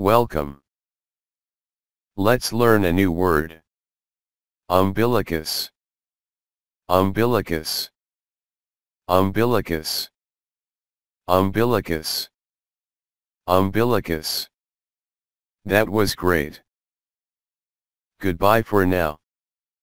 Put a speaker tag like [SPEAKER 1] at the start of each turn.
[SPEAKER 1] Welcome. Let's learn a new word. Umbilicus. Umbilicus. Umbilicus. Umbilicus. Umbilicus. That was great. Goodbye for now.